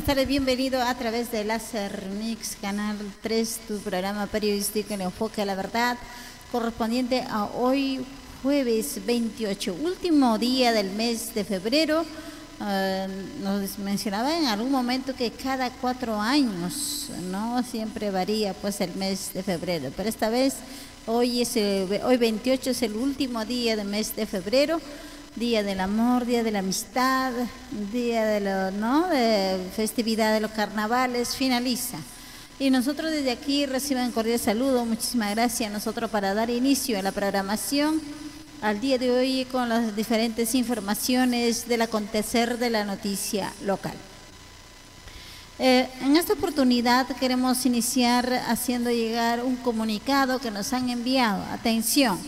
buenas tardes, bienvenido a través de Láser Mix, Canal 3, tu programa periodístico en enfoque a la verdad, correspondiente a hoy, jueves 28, último día del mes de febrero. Uh, nos mencionaba en algún momento que cada cuatro años, ¿no? Siempre varía pues el mes de febrero, pero esta vez hoy, es hoy 28 es el último día del mes de febrero día del amor, día de la amistad, día de lo, ¿no? festividad de los carnavales, finaliza. Y nosotros desde aquí reciban cordial saludo, muchísimas gracias a nosotros para dar inicio a la programación al día de hoy con las diferentes informaciones del acontecer de la noticia local. Eh, en esta oportunidad queremos iniciar haciendo llegar un comunicado que nos han enviado. Atención,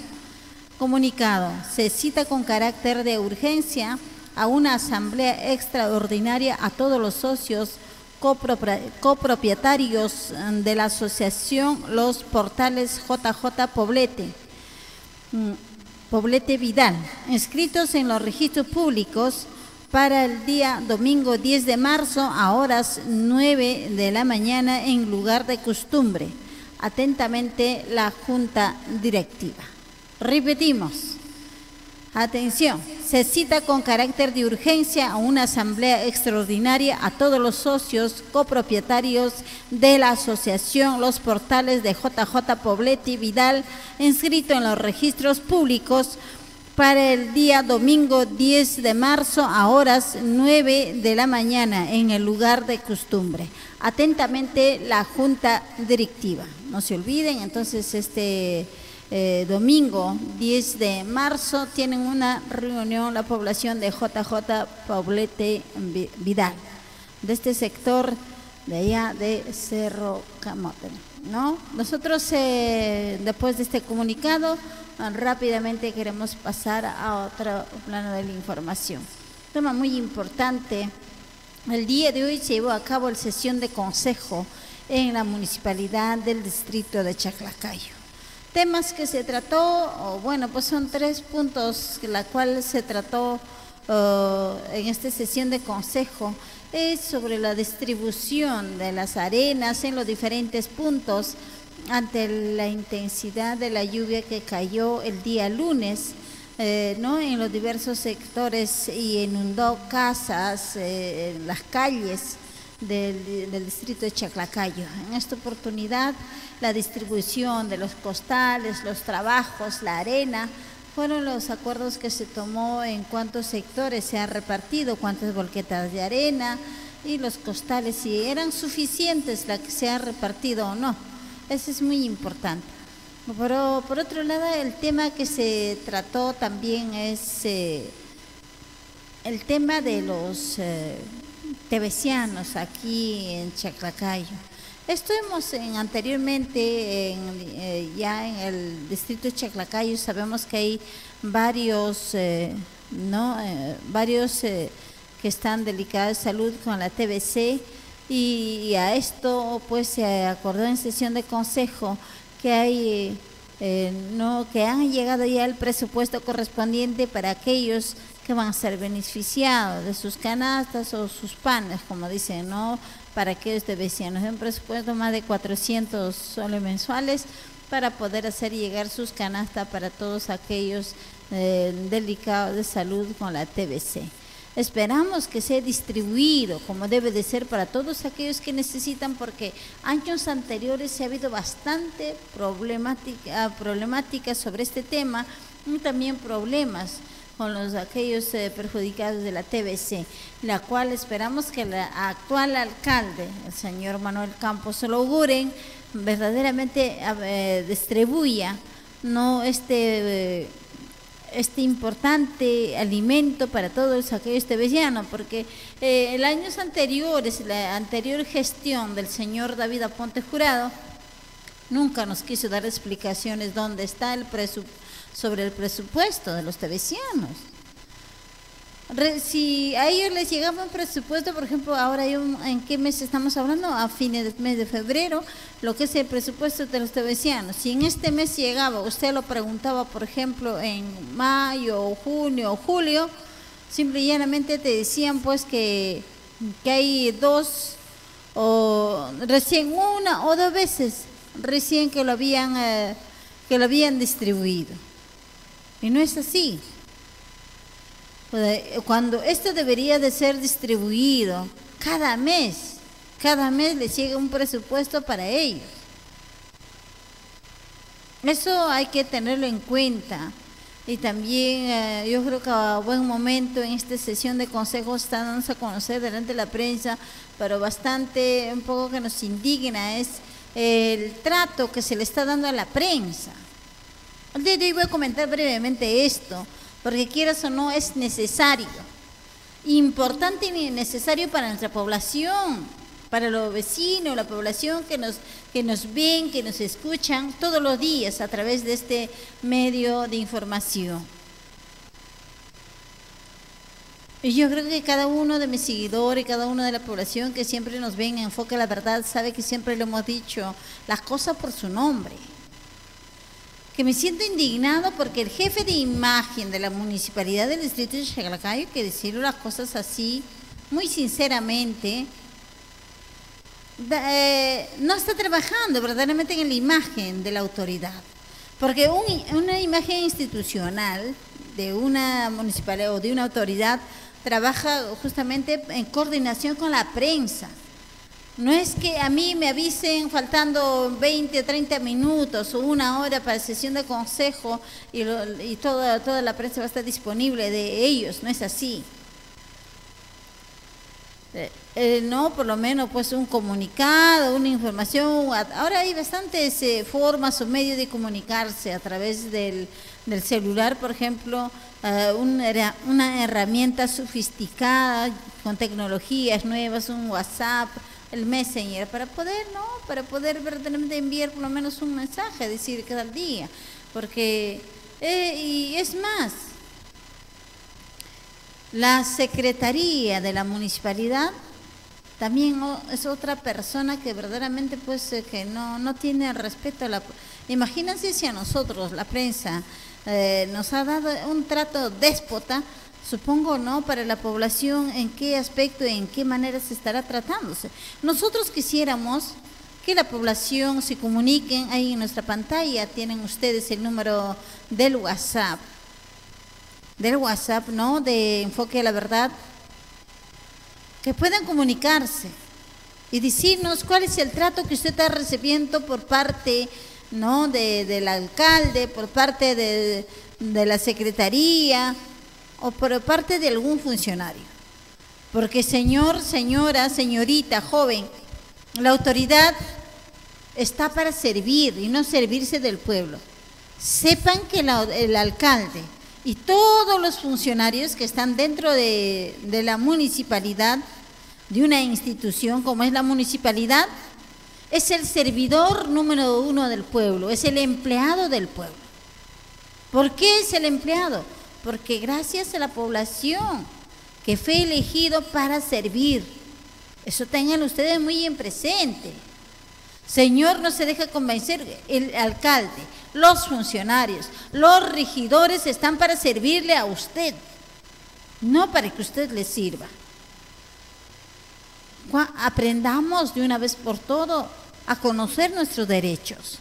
comunicado. Se cita con carácter de urgencia a una asamblea extraordinaria a todos los socios copropietarios de la asociación Los Portales JJ Poblete mm, Poblete Vidal, inscritos en los registros públicos para el día domingo 10 de marzo a horas 9 de la mañana en lugar de costumbre. Atentamente la Junta Directiva. Repetimos. Atención, se cita con carácter de urgencia a una asamblea extraordinaria a todos los socios copropietarios de la asociación Los Portales de JJ Poblete Vidal, inscrito en los registros públicos para el día domingo 10 de marzo a horas 9 de la mañana en el lugar de costumbre. Atentamente la Junta Directiva. No se olviden, entonces este eh, domingo 10 de marzo tienen una reunión la población de JJ Paulete Vidal, de este sector de allá de Cerro Camote. ¿no? Nosotros eh, después de este comunicado rápidamente queremos pasar a otro plano de la información. Tema muy importante. El día de hoy se llevó a cabo la sesión de consejo en la municipalidad del distrito de Chaclacayo. Temas que se trató, bueno, pues son tres puntos la cual se trató en esta sesión de consejo. Es sobre la distribución de las arenas en los diferentes puntos ante la intensidad de la lluvia que cayó el día lunes. Eh, ¿no? en los diversos sectores y inundó casas, eh, las calles del, distrito de Chaclacayo. En esta oportunidad, la distribución de los costales, los trabajos, la arena, fueron los acuerdos que se tomó en cuántos sectores se han repartido, cuántas volquetas de arena y los costales, si eran suficientes las que se han repartido o no. Eso es muy importante. Pero por otro lado, el tema que se trató también es eh, el tema de los eh, tebesianos aquí en Chaclacayo. Estuvimos en, anteriormente eh, ya en el distrito de Chaclacayo, sabemos que hay varios, eh, ¿no? Eh, varios que están delicados de salud con la TBC y, a esto pues se acordó en sesión de consejo que hay no que han llegado ya el presupuesto correspondiente para aquellos que van a ser beneficiados de sus canastas o sus panes, como dicen, ¿no? Para aquellos de vecinos. Un presupuesto más de 400 soles mensuales para poder hacer llegar sus canastas para todos aquellos eh, delicados de salud con la TBC. Esperamos que sea distribuido como debe de ser para todos aquellos que necesitan, porque años anteriores se ha habido bastante problemática, problemática sobre este tema y también problemas con los aquellos eh, perjudicados de la TBC, la cual esperamos que el actual alcalde, el señor Manuel Campos, lo auguren, verdaderamente eh, distribuya no este, eh, este importante alimento para todos aquellos tebecianos, porque el años anteriores, la anterior gestión del señor David Aponte Jurado, nunca nos quiso dar explicaciones dónde está el presupuesto sobre el presupuesto de los tebecianos. si a ellos les llegaba un presupuesto, por ejemplo, ahora ¿en qué mes estamos hablando? A fines del mes de febrero, lo que es el presupuesto de los tebecianos. Si en este mes llegaba, usted lo preguntaba, por ejemplo, en mayo, junio julio, simple y llanamente te decían pues que que hay dos o recién una o dos veces recién que lo habían eh, que lo habían distribuido y no es así. Cuando esto debería de ser distribuido cada mes cada mes les llega un presupuesto para ellos. Eso hay que tenerlo en cuenta. Y también eh, yo creo que a buen momento en esta sesión de consejos están a conocer delante de la prensa, pero bastante, un poco que nos indigna es el trato que se le está dando a la prensa. Día de hoy voy a comentar brevemente esto, porque quieras o no es necesario, importante y necesario para nuestra población para los vecinos, la población que nos, que nos ven, que nos escuchan todos los días a través de este medio de información. Y yo creo que cada uno de mis seguidores, cada uno de la población que siempre nos ven en Enfoque la Verdad, sabe que siempre le hemos dicho las cosas por su nombre. Que me siento indignado porque el jefe de imagen de la municipalidad del distrito de Chaclacayo, que decirlo las cosas así, muy sinceramente, eh, no está trabajando verdaderamente en la imagen de la autoridad. Porque una imagen institucional de una municipalidad o de una autoridad trabaja justamente en coordinación con la prensa. No es que a mí me avisen faltando 20 o 30 minutos o una hora para sesión de consejo y, toda, la prensa va a estar disponible de ellos, no es así. Eh, eh, no, por lo menos pues un comunicado, una información. Ahora hay bastantes eh, formas o medios de comunicarse a través del, celular, por ejemplo, una, una, herramienta sofisticada con tecnologías nuevas, un WhatsApp, el Messenger, para poder, ¿no? Para poder verdaderamente enviar por lo menos un mensaje, decir cada día. Porque, y es más, la secretaría de la municipalidad también es otra persona que verdaderamente pues eh, que no, no tiene respeto a la... Imagínense si a nosotros, la prensa, eh, nos ha dado un trato déspota, supongo, ¿no? Para la población, en qué aspecto, en qué manera se estará tratándose. Nosotros quisiéramos que la población se comuniquen, ahí en nuestra pantalla tienen ustedes el número del WhatsApp del WhatsApp, ¿no? De Enfoque a la Verdad, que puedan comunicarse y decirnos cuál es el trato que usted está recibiendo por parte, ¿no? De, del alcalde, por parte de, de la secretaría o por parte de algún funcionario. Porque señor, señora, señorita, joven, la autoridad está para servir y no servirse del pueblo. Sepan que el alcalde, y todos los funcionarios que están dentro de, la municipalidad, de una institución como es la municipalidad, es el servidor número uno del pueblo, es el empleado del pueblo. ¿Por qué es el empleado? Porque gracias a la población que fue elegido para servir, eso tengan ustedes muy en presente. Señor, no se deja convencer el alcalde, los funcionarios, los regidores están para servirle a usted, no para que usted le sirva. Aprendamos de una vez por todo a conocer nuestros derechos.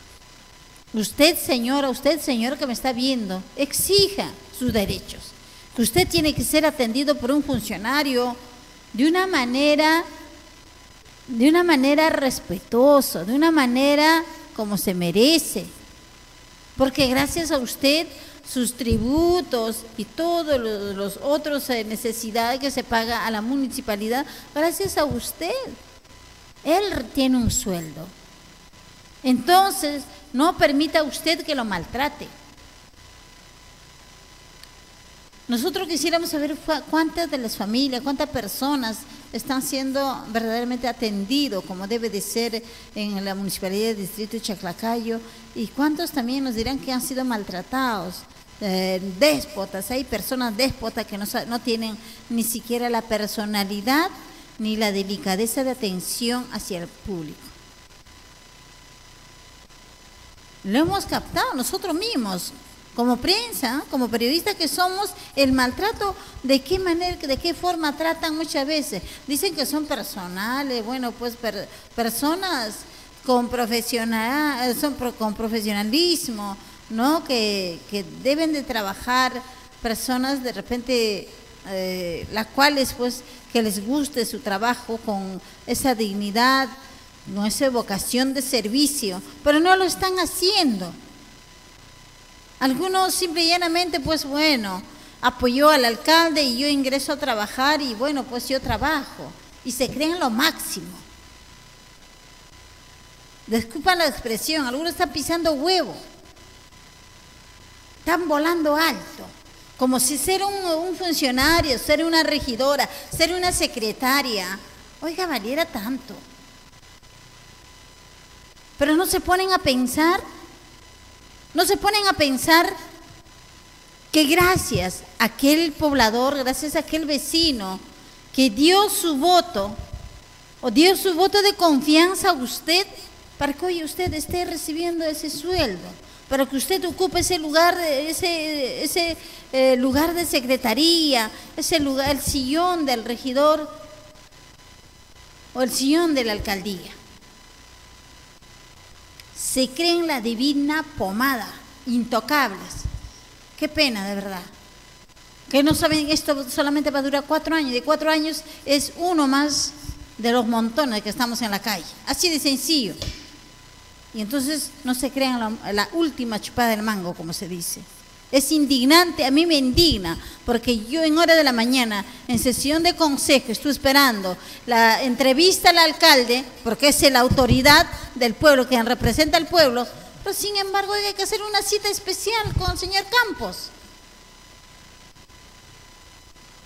Usted, señora, usted, señor que me está viendo, exija sus derechos. Que usted tiene que ser atendido por un funcionario de una manera, de una manera respetuosa, de una manera como se merece porque gracias a usted sus tributos y todos los, otros eh, necesidades que se paga a la municipalidad, gracias a usted. Él tiene un sueldo. Entonces, no permita usted que lo maltrate. Nosotros quisiéramos saber cuántas de las familias, cuántas personas están siendo verdaderamente atendidos como debe de ser en la municipalidad del distrito de Chaclacayo y cuántos también nos dirán que han sido maltratados, eh, déspotas, hay personas déspotas que no, no tienen ni siquiera la personalidad ni la delicadeza de atención hacia el público. Lo hemos captado nosotros mismos como prensa, como periodistas que somos, el maltrato, de qué manera, de qué forma tratan muchas veces. Dicen que son personales, bueno, pues personas con, profesional, son con profesionalismo, ¿no? Que, que, deben de trabajar personas de repente, eh, las cuales pues que les guste su trabajo con esa dignidad, no esa vocación de servicio, pero no lo están haciendo. Algunos simple y llanamente, pues bueno, apoyó al alcalde y yo ingreso a trabajar y bueno, pues yo trabajo y se creen lo máximo. Disculpan la expresión, algunos están pisando huevo, están volando alto, como si ser un, un funcionario, ser una regidora, ser una secretaria, oiga, valiera tanto. Pero no se ponen a pensar no se ponen a pensar que gracias a aquel poblador, gracias a aquel vecino que dio su voto o dio su voto de confianza a usted para que hoy usted esté recibiendo ese sueldo, para que usted ocupe ese lugar, ese, ese eh, lugar de secretaría, ese lugar, el sillón del regidor o el sillón de la alcaldía se creen la divina pomada, intocables. Qué pena, de verdad. Que no saben, esto solamente va a durar cuatro años. De cuatro años es uno más de los montones que estamos en la calle. Así de sencillo. Y entonces no se crean la, la última chupada del mango, como se dice. Es indignante, a mí me indigna, porque yo en hora de la mañana, en sesión de consejo, estoy esperando la entrevista al alcalde, porque es la autoridad del pueblo, quien representa al pueblo, pero sin embargo hay que hacer una cita especial con el señor Campos.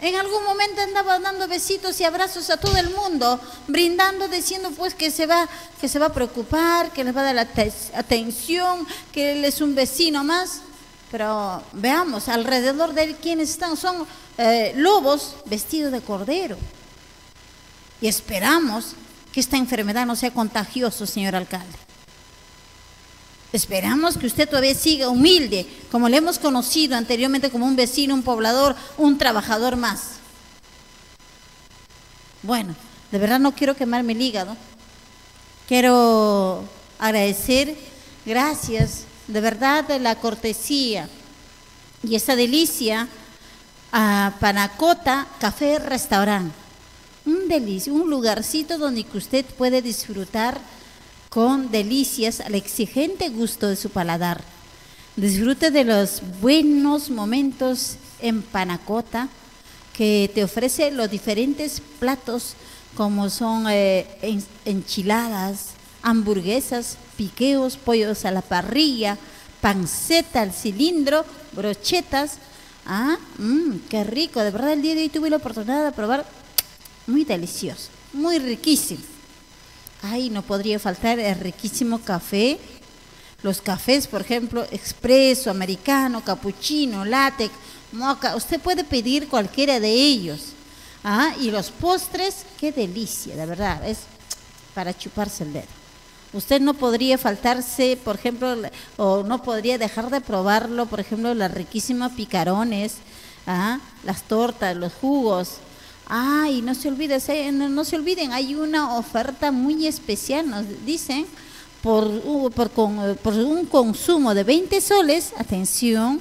En algún momento andaba dando besitos y abrazos a todo el mundo, brindando, diciendo pues que se va, que se va a preocupar, que les va a dar la atención, que él es un vecino más. Pero veamos, alrededor de él, ¿quiénes están? Son eh, lobos vestidos de cordero. Y esperamos que esta enfermedad no sea contagiosa, señor alcalde. Esperamos que usted todavía siga humilde, como le hemos conocido anteriormente como un vecino, un poblador, un trabajador más. Bueno, de verdad no quiero quemarme el hígado. Quiero agradecer, gracias de verdad la cortesía y esa delicia a Panacota Café Restaurant. Un delicio, un lugarcito donde usted puede disfrutar con delicias al exigente gusto de su paladar. Disfrute de los buenos momentos en Panacota que te ofrece los diferentes platos como son eh, enchiladas, hamburguesas, piqueos, pollos a la parrilla, panceta al cilindro, brochetas. Ah, mmm, qué rico. De verdad, el día de hoy tuve la oportunidad de probar. Muy delicioso, muy riquísimo. Ay, no podría faltar el riquísimo café. Los cafés, por ejemplo, expreso, americano, cappuccino, látex, moca. Usted puede pedir cualquiera de ellos. Ah, y los postres, qué delicia, de verdad. Es para chuparse el dedo. Usted no podría faltarse, por ejemplo, o no podría dejar de probarlo, por ejemplo, las riquísimas picarones, ¿ah? las tortas, los jugos. Ah, no se olviden, no, se olviden, hay una oferta muy especial, nos dicen, por, por, por un consumo de 20 soles, atención,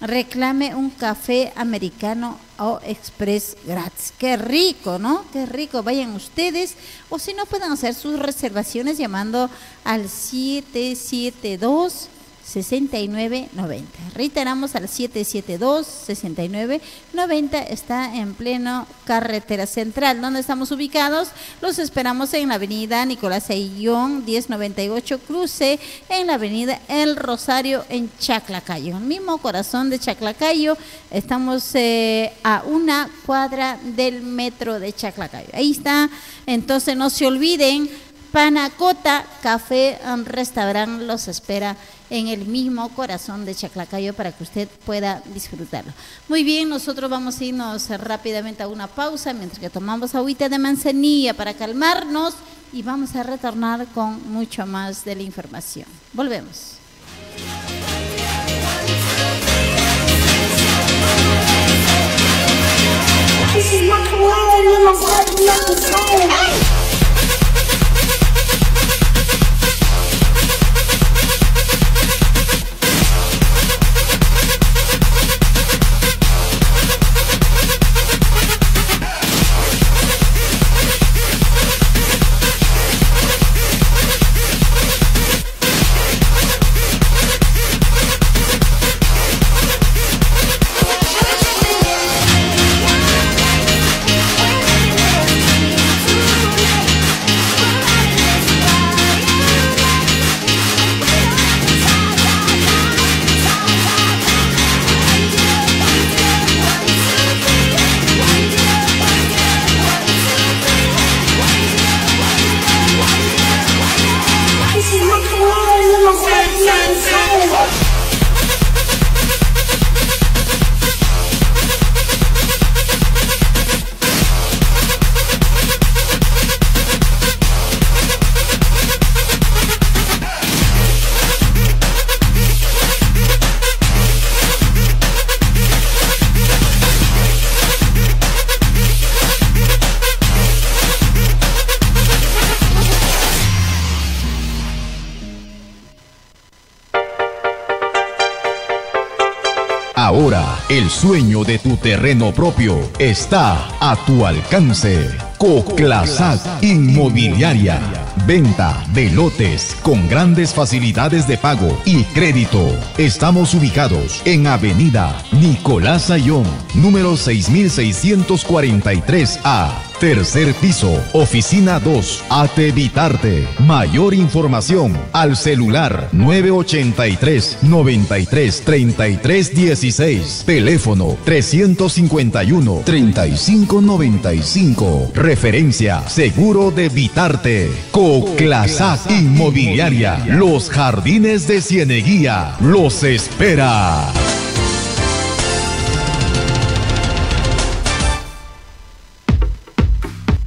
reclame un café americano o express gratis. Qué rico, ¿no? Qué rico. Vayan ustedes o si no pueden hacer sus reservaciones llamando al 772 6990. Reiteramos al 772-6990. Está en pleno carretera central. ¿Dónde estamos ubicados? Los esperamos en la avenida Nicolás Ayllón, 1098 Cruce, en la avenida El Rosario, en Chaclacayo. El mismo corazón de Chaclacayo. Estamos eh, a una cuadra del metro de Chaclacayo. Ahí está. Entonces no se olviden Panacota Café Restaurant los espera en el mismo corazón de Chaclacayo para que usted pueda disfrutarlo. Muy bien, nosotros vamos a irnos rápidamente a una pausa mientras que tomamos agüita de manzanilla para calmarnos y vamos a retornar con mucho más de la información. Volvemos. El sueño de tu terreno propio está a tu alcance. Coclasac Inmobiliaria. Venta de lotes con grandes facilidades de pago y crédito. Estamos ubicados en Avenida Nicolás Ayón, número 6643A. Tercer piso, oficina 2, Atevitarte. Mayor información al celular 983 93 33 16. Teléfono 351 3595. Referencia Seguro de Vitarte. Coclasac Inmobiliaria. Los Jardines de Cieneguía. Los espera.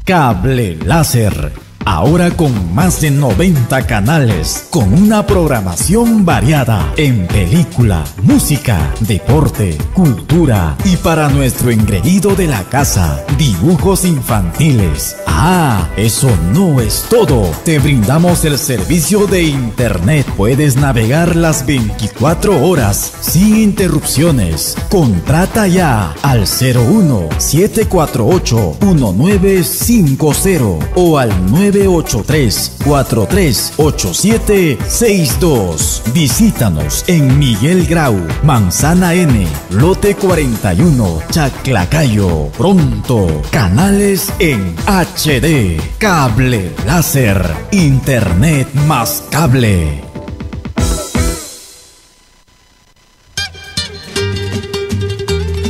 Cable láser Ahora con más de 90 canales, con una programación variada en película, música, deporte, cultura y para nuestro engreído de la casa, dibujos infantiles. Ah, eso no es todo. Te brindamos el servicio de internet. Puedes navegar las 24 horas sin interrupciones. Contrata ya al 01 748 1950 o al 9 983-438762. Visítanos en Miguel Grau, Manzana N, Lote 41, Chaclacayo. Pronto, canales en HD, cable láser, internet más cable.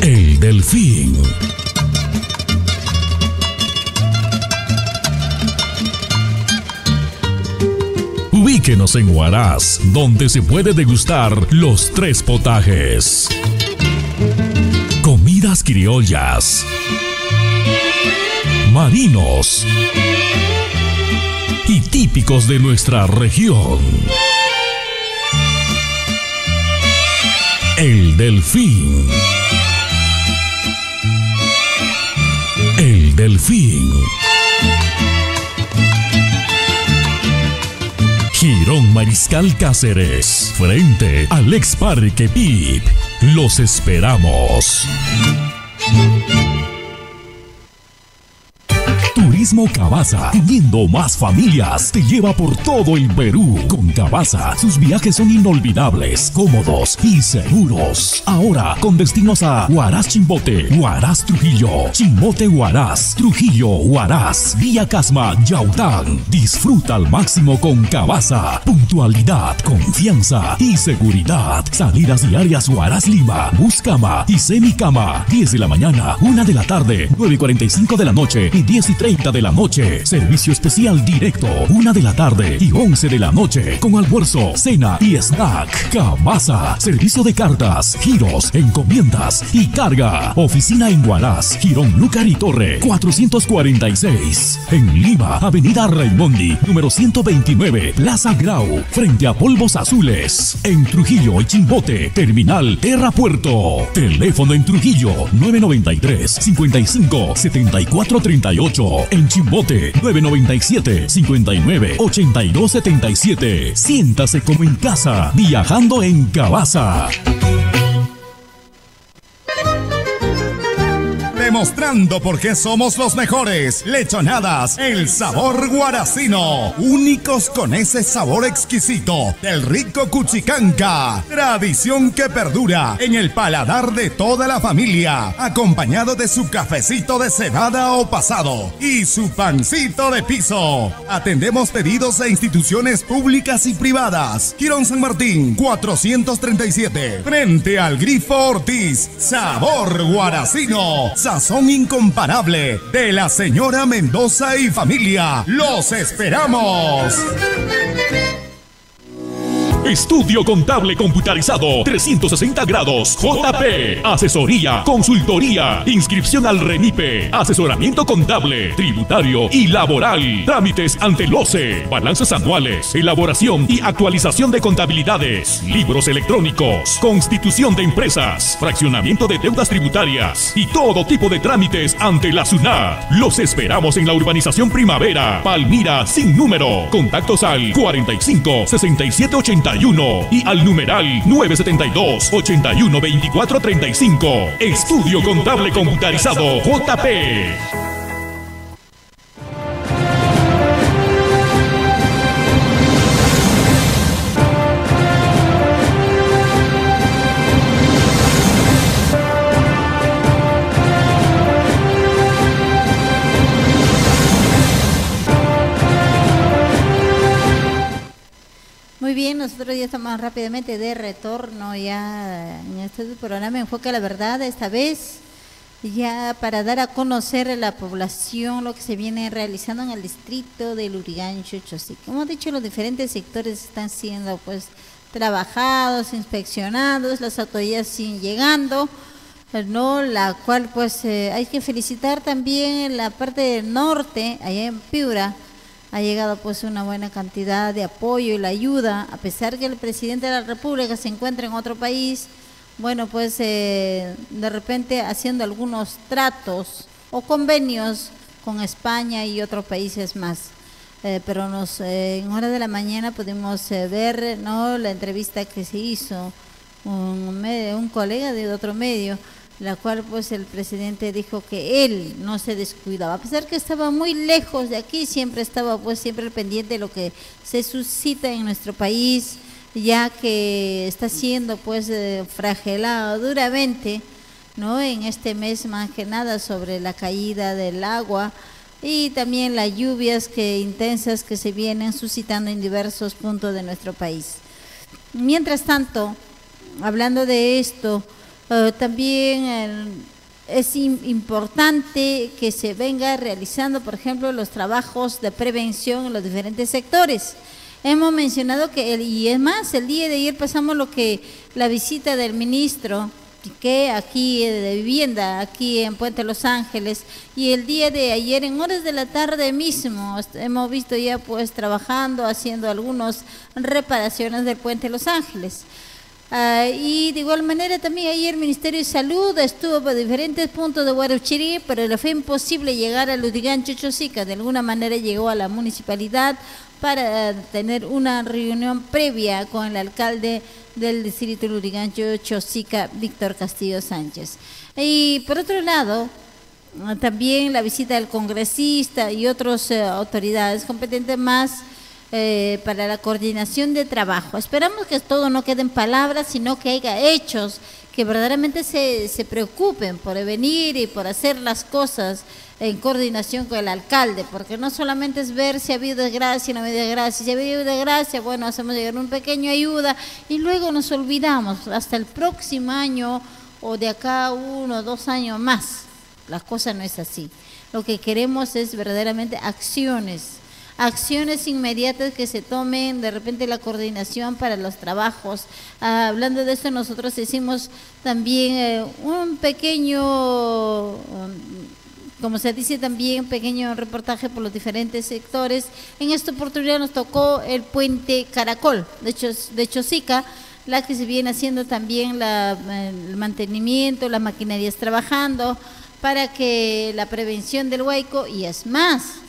El Delfín Ubíquenos en Huaraz, donde se puede degustar los tres potajes. Comidas criollas. Marinos. Y típicos de nuestra región. El delfín. El delfín. Girón Mariscal Cáceres, frente al ex Parque Pip. Los esperamos. Turismo Cabaza, uniendo más familias, te lleva por todo el Perú. Con Cabaza, sus viajes son inolvidables, cómodos y seguros. Ahora, con destinos a Huaraz Chimbote, Huaraz Trujillo, Chimbote Huaraz, Trujillo Huaraz, Vía Casma, Yaután. Disfruta al máximo con Cabaza. Puntualidad, confianza y seguridad. Salidas diarias Huaraz Lima, Buscama y Semicama. 10 de la mañana, 1 de la tarde, 9 y 45 de la noche y 10 y 30 de la noche. Servicio especial directo, una de la tarde y 11 de la noche. Con almuerzo, cena y snack. Cabasa, servicio de cartas, giros, encomiendas y carga. Oficina en Guaraz, Girón Lucar y Torre, 446. En Lima, Avenida Raimondi, número 129, Plaza Grau, frente a Polvos Azules. En Trujillo y Chimbote, Terminal Terra Puerto. Teléfono en Trujillo, 993 55 74 38 en Chimbote 997 59 82 77. Siéntase como en casa, viajando en Cabaza. Demostrando por qué somos los mejores. Lechonadas, el sabor guaracino. Únicos con ese sabor exquisito del rico cuchicanca. Tradición que perdura en el paladar de toda la familia. Acompañado de su cafecito de cebada o pasado y su pancito de piso. Atendemos pedidos de instituciones públicas y privadas. Quirón San Martín, 437. Frente al Grifo Ortiz. Sabor guaracino son incomparable de la señora Mendoza y familia. ¡Los esperamos! Estudio Contable Computarizado 360 grados JP. Asesoría, consultoría, inscripción al RENIPE, asesoramiento contable, tributario y laboral. Trámites ante el OCE, balanzas anuales, elaboración y actualización de contabilidades, libros electrónicos, constitución de empresas, fraccionamiento de deudas tributarias y todo tipo de trámites ante la SUNAT. Los esperamos en la urbanización Primavera, Palmira sin número. Contactos al 45 67 81 81 y al numeral 972 81 24 35. Estudio Contable Computarizado JP. Ya estamos rápidamente de retorno ya en este programa Enfoca la Verdad, esta vez ya para dar a conocer a la población lo que se viene realizando en el distrito de Lurigancho Chosic. Como hemos dicho, los diferentes sectores están siendo pues trabajados, inspeccionados, las autoridades siguen llegando, ¿no? La cual pues eh, hay que felicitar también la parte del norte, allá en Piura, ha llegado pues una buena cantidad de apoyo y la ayuda, a pesar que el presidente de la República se encuentra en otro país, bueno pues eh, de repente haciendo algunos tratos o convenios con España y otros países más. Eh, pero nos, eh, en hora de la mañana pudimos ver ¿no? la entrevista que se hizo un, un colega de otro medio la cual pues el presidente dijo que él no se descuidaba, a pesar que estaba muy lejos de aquí, siempre estaba pues siempre pendiente de lo que se suscita en nuestro país, ya que está siendo pues eh, fragelado duramente, ¿no? En este mes más que nada sobre la caída del agua y también las lluvias que intensas que se vienen suscitando en diversos puntos de nuestro país. Mientras tanto, hablando de esto, eh, también eh, es importante que se venga realizando, por ejemplo, los trabajos de prevención en los diferentes sectores. Hemos mencionado que, y es más, el día de ayer pasamos lo que la visita del ministro que aquí eh, de vivienda, aquí en Puente Los Ángeles, y el día de ayer en horas de la tarde mismo hemos visto ya pues trabajando, haciendo algunas reparaciones del Puente Los Ángeles. Ah, y de igual manera también ayer el Ministerio de Salud estuvo por diferentes puntos de Guaruchirí, pero le fue imposible llegar a Ludigancho Chosica. De alguna manera llegó a la municipalidad para tener una reunión previa con el alcalde del distrito Ludigancho Chosica, Víctor Castillo Sánchez. Y por otro lado, también la visita del congresista y otras eh, autoridades competentes más eh, para la coordinación de trabajo. Esperamos que todo no quede en palabras, sino que haya hechos que verdaderamente se, se preocupen por venir y por hacer las cosas en coordinación con el alcalde, porque no solamente es ver si ha habido desgracia, no ha habido desgracia, si ha habido desgracia, bueno, hacemos llegar un pequeño ayuda y luego nos olvidamos hasta el próximo año o de acá uno o dos años más. La cosa no es así. Lo que queremos es verdaderamente acciones acciones inmediatas que se tomen, de repente la coordinación para los trabajos. Ah, hablando de esto, nosotros hicimos también eh, un pequeño... Um, como se dice también, pequeño reportaje por los diferentes sectores. En esta oportunidad nos tocó el puente Caracol, de, hecho, de Chosica, la que se viene haciendo también la, el mantenimiento, las maquinarias trabajando para que la prevención del hueco, y es más,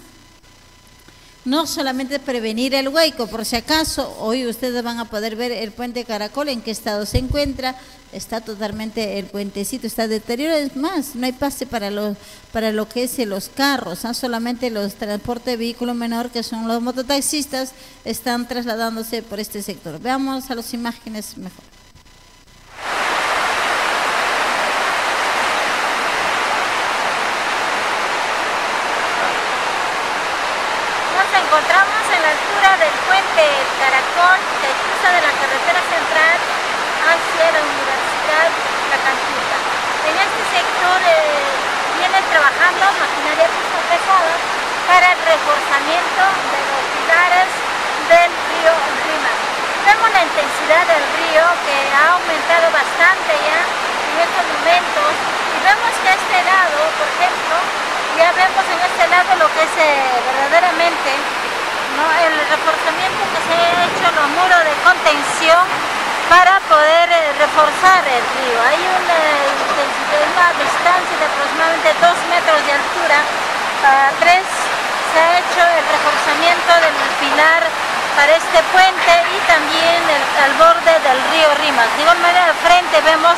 no solamente prevenir el hueco, por si acaso, hoy ustedes van a poder ver el puente Caracol en qué estado se encuentra, está totalmente el puentecito, está deteriorado, es más, no hay pase para lo, para lo que es los carros, ¿ah? solamente los transportes de vehículo menor, que son los mototaxistas, están trasladándose por este sector. Veamos a las imágenes mejor. encontramos en la altura del puente Caracol que cruza de la carretera central hacia la Universidad La Cantuta. En este sector eh, viene trabajando maquinaria pesada para el reforzamiento de los pilares del río Rima. Vemos la intensidad del río que ha aumentado bastante ya en estos momentos y vemos que a este lado, por ejemplo, ya vemos en este lado lo que es eh, verdaderamente el reforzamiento que se ha hecho los muros de para poder eh, reforzar el río. Hay una, una, distancia de aproximadamente 2 metros de altura a 3 se ha hecho el reforzamiento del pilar para este puente y también al borde del río Rimas. De igual manera, al frente vemos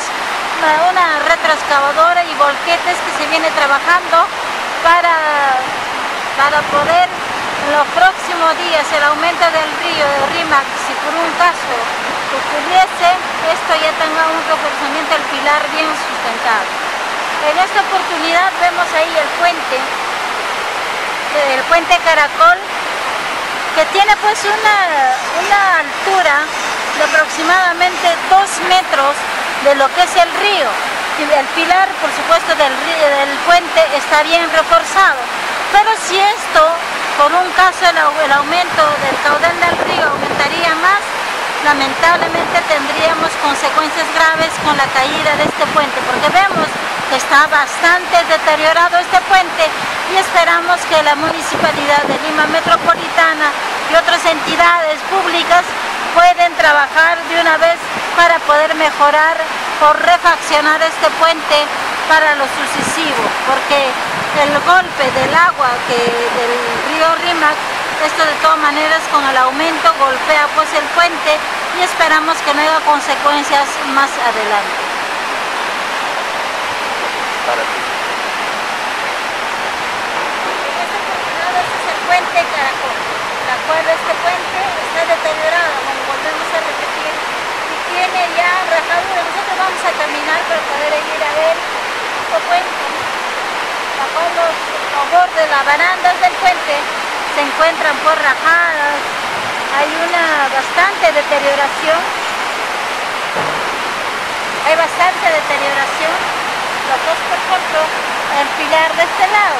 una retroexcavadora y volquetes que se viene trabajando para, para poder los próximos días el aumento del río de Rímac, si por un caso ocurriese, esto ya tenga un reforzamiento del pilar bien sustentado. En esta oportunidad vemos ahí el puente, el puente Caracol, que tiene pues una, una altura de aproximadamente dos metros de lo que es el río. El pilar, por supuesto, del, del puente está bien reforzado. Pero si esto, por un caso el aumento del caudal del río aumentaría más, lamentablemente tendríamos consecuencias graves con la caída de este puente, porque vemos que está bastante deteriorado este puente y esperamos que la Municipalidad de Lima Metropolitana y otras entidades públicas pueden trabajar de una vez para poder mejorar o refaccionar este puente para lo sucesivo, porque el golpe del agua que del río Rímac, esto de todas maneras con el aumento golpea pues el puente y esperamos que no haya consecuencias más adelante. Este es el puente Caracol, la cual este puente está deteriorado, como volvemos a repetir, y tiene ya rajadura. Nosotros vamos a caminar para poder ir a ver este puente, la cual los, los bordes, las barandas del puente se encuentran por rajadas, hay una bastante deterioración, hay bastante deterioración, los dos por ejemplo, el pilar de este lado,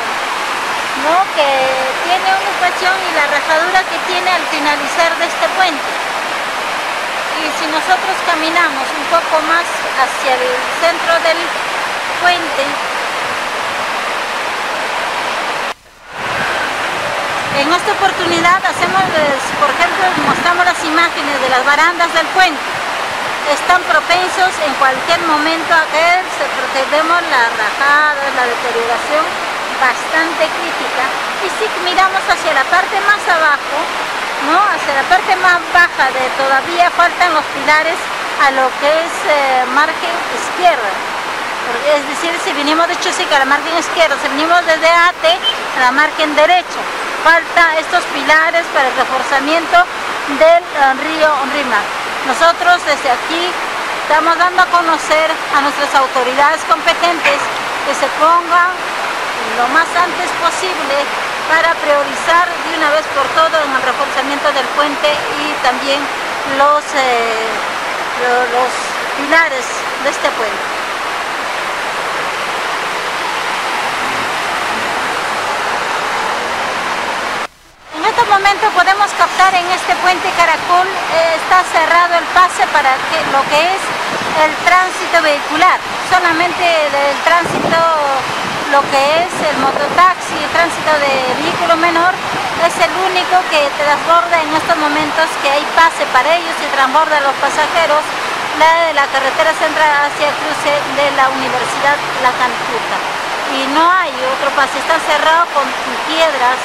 ¿no? que tiene una inflación y la rajadura que tiene al finalizar de este puente. Y si nosotros caminamos un poco más hacia el centro del puente, En esta oportunidad hacemos, por ejemplo, mostramos las imágenes de las barandas del puente. Están propensos en cualquier momento a caerse porque vemos las rajadas, la deterioración bastante crítica. Y si miramos hacia la parte más abajo, ¿no? hacia la parte más baja de todavía faltan los pilares a lo que es eh, margen izquierda. Es decir, si venimos de Chosica a la margen izquierda, si venimos desde Ate a la margen derecha falta estos pilares para el reforzamiento del eh, río Rímac. Nosotros desde aquí estamos dando a conocer a nuestras autoridades competentes que se pongan lo más antes posible para priorizar de una vez por todo en el reforzamiento del puente y también los, eh, los pilares de este puente. En este momento podemos captar en este puente Caracol, eh, está cerrado el pase para lo que es el tránsito vehicular. Solamente del tránsito, lo que es el mototaxi, el tránsito de vehículo menor, es el único que transborda en estos momentos que hay pase para ellos y transborda a los pasajeros la de la carretera central hacia el cruce de la Universidad La Cantuta. Y no hay otro pase, está cerrado con piedras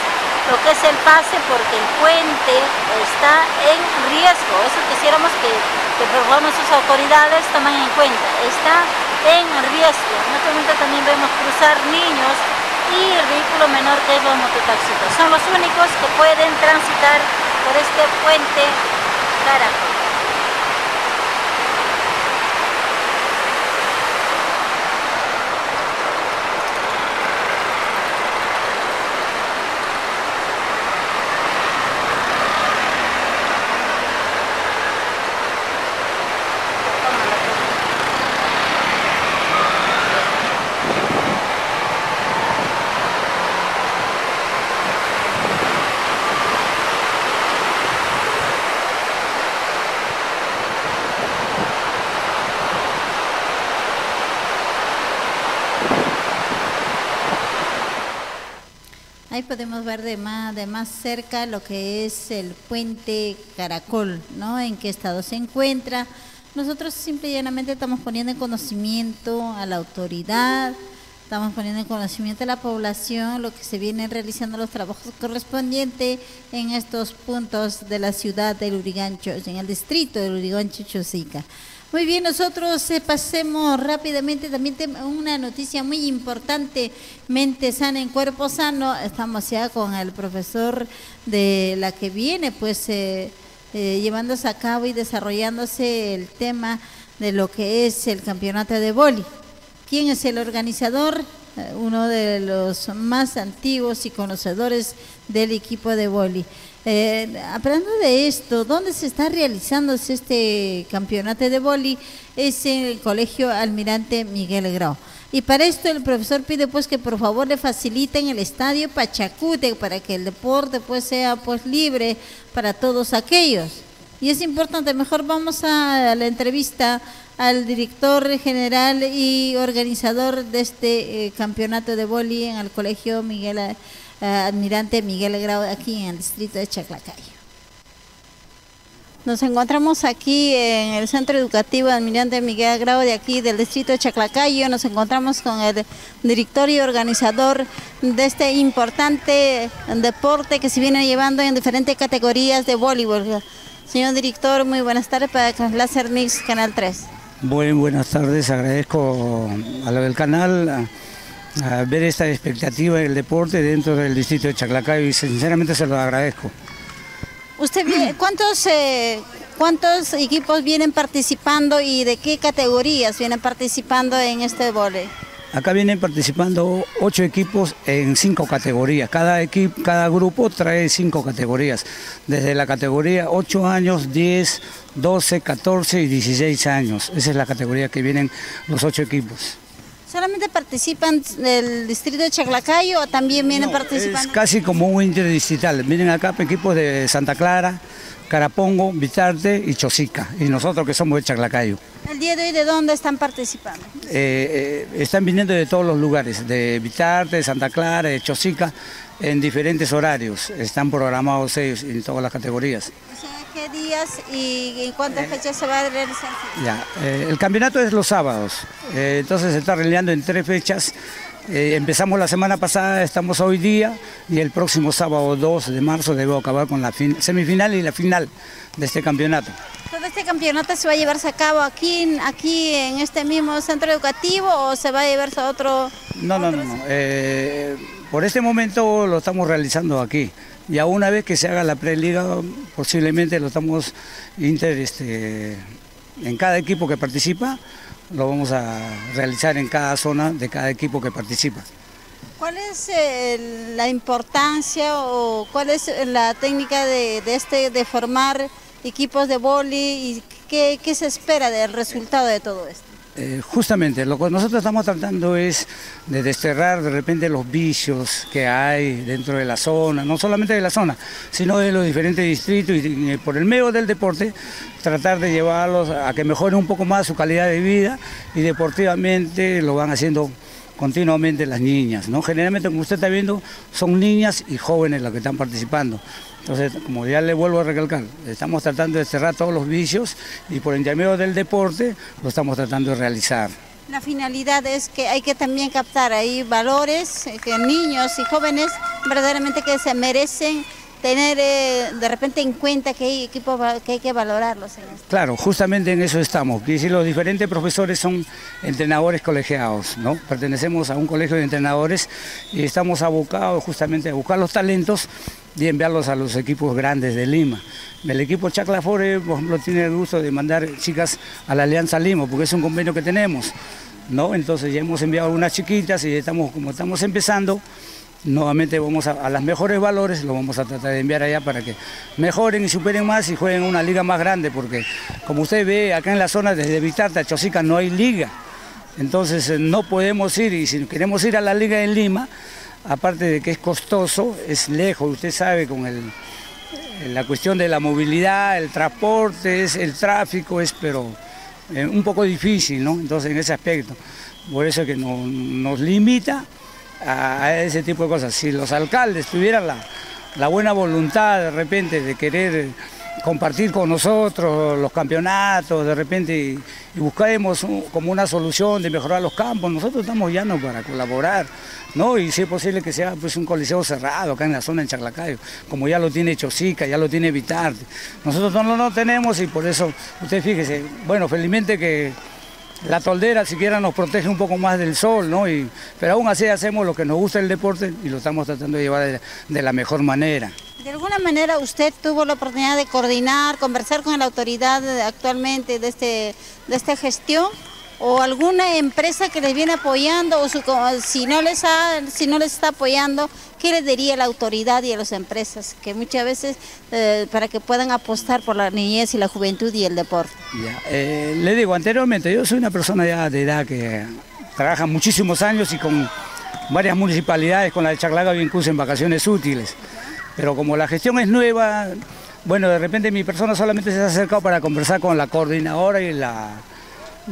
lo que es el pase porque el puente está en riesgo. Eso quisiéramos que, que por favor nuestras autoridades tomen en cuenta. Está en riesgo. En este momento también vemos cruzar niños y el vehículo menor que es los mototaxistas. Son los únicos que pueden transitar por este puente Caracol. Ahí podemos ver de más, de más cerca lo que es el puente Caracol, ¿no? En qué estado se encuentra. Nosotros simple y llanamente estamos poniendo en conocimiento a la autoridad Estamos poniendo en conocimiento de la población lo que se vienen realizando los trabajos correspondientes en estos puntos de la ciudad de Lurigancho, en el distrito de Lurigancho, Chosica. Muy bien, nosotros eh, pasemos rápidamente también una noticia muy importante, mente sana en cuerpo sano. Estamos ya con el profesor de la que viene, pues eh, eh, llevándose a cabo y desarrollándose el tema de lo que es el campeonato de boli. ¿Quién es el organizador? Eh, uno de los más antiguos y conocedores del equipo de boli. Eh, hablando de esto, ¿dónde se está realizando este campeonato de boli? Es en el Colegio Almirante Miguel Grau. Y para esto el profesor pide pues que por favor le faciliten el estadio Pachacute para que el deporte pues sea pues libre para todos aquellos. Y es importante, mejor vamos a la entrevista al director general y organizador de este eh, campeonato de boli en el colegio Miguel eh, Admirante Miguel Grau aquí en el distrito de Chaclacayo. Nos encontramos aquí en el Centro Educativo Admirante Miguel Grau de aquí del distrito de Chaclacayo. Nos encontramos con el director y organizador de este importante deporte que se viene llevando en diferentes categorías de voleibol. Señor director, muy buenas tardes para Láser Mix Canal 3. Muy buenas tardes, agradezco a lo del canal a, ver esta expectativa del deporte dentro del distrito de Chaclacayo y sinceramente se lo agradezco. ¿Usted cuántos, eh, cuántos equipos vienen participando y de qué categorías vienen participando en este vole? Acá vienen participando ocho equipos en cinco categorías. Cada, equipo, cada grupo trae cinco categorías. Desde la categoría 8 años, 10, 12, 14 y 16 años. Esa es la categoría que vienen los ocho equipos. ¿Solamente participan del distrito de Chaclacayo o también vienen participando? Es casi como un interdistrital. Vienen acá equipos de Santa Clara, Carapongo, Vitarte y Chosica, y nosotros que somos de Chaclacayo. ¿El día de hoy de dónde están participando? Eh, eh, están viniendo de todos los lugares, de Vitarte, de Santa Clara, de Chosica, en diferentes horarios. Están programados ellos en todas las categorías. ¿Qué días y en cuántas eh, fechas se va a realizar? Ya, el campeonato es los sábados, entonces se está realizando en tres fechas eh, empezamos la semana pasada, estamos hoy día y el próximo sábado 2 de marzo debo acabar con la semifinal y la final de este campeonato. ¿Todo este campeonato se va a llevarse a cabo aquí, aquí en este mismo centro educativo o se va a llevarse a otro? No, no, no, eh, por este momento lo estamos realizando aquí. Ya una vez que se haga la preliga, posiblemente lo estamos inter, este, en cada equipo que participa, lo vamos a realizar en cada zona de cada equipo que participa. ¿Cuál es eh, la importancia o cuál es la técnica de, este, de formar equipos de boli y qué, qué se espera del resultado de todo esto? Eh, justamente lo que nosotros estamos tratando es de desterrar de repente los vicios que hay dentro de la zona, no solamente de la zona, sino de los diferentes distritos y, por el medio del deporte tratar de llevarlos a que mejoren un poco más su calidad de vida y deportivamente lo van haciendo continuamente las niñas, ¿no? Generalmente, como usted está viendo, son niñas y jóvenes las que están participando. Entonces, como ya le vuelvo a recalcar, estamos tratando de cerrar todos los vicios y por intermedio del deporte lo estamos tratando de realizar. La finalidad es que hay que también captar ahí valores eh, que niños y jóvenes verdaderamente que se merecen tener eh, de repente en cuenta que hay equipos que hay que valorarlos. Claro, justamente en eso estamos. Quiere los diferentes profesores son entrenadores colegiados, ¿no? Pertenecemos a un colegio de entrenadores y estamos abocados justamente a buscar los talentos y enviarlos a los equipos grandes de Lima. El equipo Chaclafore, por ejemplo, tiene el gusto de mandar chicas a la Alianza Lima, porque es un convenio que tenemos, ¿no? Entonces ya hemos enviado unas chiquitas y estamos, como estamos empezando, nuevamente vamos a, las mejores valores, lo vamos a tratar de enviar allá para que mejoren y superen más y jueguen una liga más grande, porque como usted ve acá en la zona desde Vitarte a Chosica no hay liga, entonces eh, no podemos ir y si queremos ir a la liga en Lima, aparte de que es costoso, es lejos, usted sabe con el, la cuestión de la movilidad, el transporte, es, el tráfico es pero eh, un poco difícil, ¿no? Entonces en ese aspecto, por eso que nos limita a, ese tipo de cosas. Si los alcaldes tuvieran la, buena voluntad de repente de querer compartir con nosotros los campeonatos, de repente, y, buscaremos como una solución de mejorar los campos. Nosotros estamos llanos para colaborar, ¿no? Y si es posible que sea pues, un coliseo cerrado acá en la zona de Chaclacayo, como ya lo tiene Chosica, ya lo tiene Vitarte. Nosotros no lo tenemos y por eso, usted fíjese, bueno, felizmente que la toldera siquiera nos protege un poco más del sol, ¿no? Y, pero aún así hacemos lo que nos gusta el deporte y lo estamos tratando de llevar de, la mejor manera. De alguna manera usted tuvo la oportunidad de coordinar, conversar con la autoridad actualmente de, este, de esta gestión o alguna empresa que les viene apoyando o si, no les si no les está apoyando, ¿qué le diría a la autoridad y a las empresas? Que muchas veces eh, para que puedan apostar por la niñez y la juventud y el deporte. Eh, le digo, anteriormente yo soy una persona ya de edad que trabaja muchísimos años y con varias municipalidades, con la de Chaclaga bien en vacaciones útiles. Pero como la gestión es nueva, bueno, de repente mi persona solamente se ha acercado para conversar con la coordinadora y la